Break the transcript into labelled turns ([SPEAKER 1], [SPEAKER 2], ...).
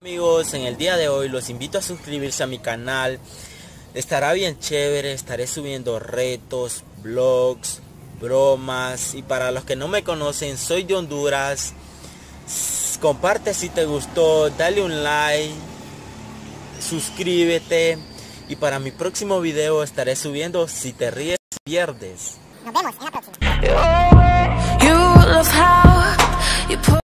[SPEAKER 1] Amigos, en el día de hoy los invito a suscribirse a mi canal. Estará bien chévere, estaré subiendo retos, vlogs, bromas. Y para los que no me conocen, soy de Honduras. Comparte si te gustó, dale un like, suscríbete. Y para mi próximo video estaré subiendo Si te ríes, pierdes.
[SPEAKER 2] Nos vemos en la próxima. ¡Oh!